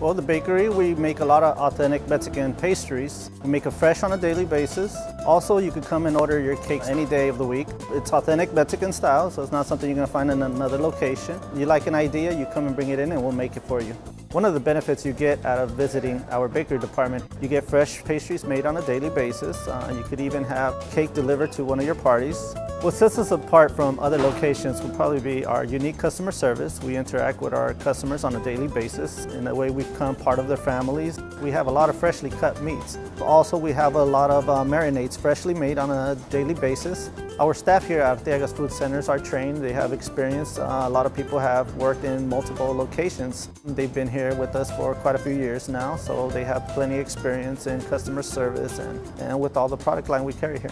Well, the bakery, we make a lot of authentic Mexican pastries. We make it fresh on a daily basis. Also, you can come and order your cakes any day of the week. It's authentic Mexican style, so it's not something you're gonna find in another location. You like an idea, you come and bring it in and we'll make it for you. One of the benefits you get out of visiting our bakery department, you get fresh pastries made on a daily basis. Uh, you could even have cake delivered to one of your parties. What sets us apart from other locations will probably be our unique customer service. We interact with our customers on a daily basis. In a way, we become part of their families. We have a lot of freshly cut meats. Also, we have a lot of uh, marinades freshly made on a daily basis. Our staff here at Arteagas Food Centers are trained. They have experience. Uh, a lot of people have worked in multiple locations. They've been here with us for quite a few years now, so they have plenty of experience in customer service and, and with all the product line we carry here.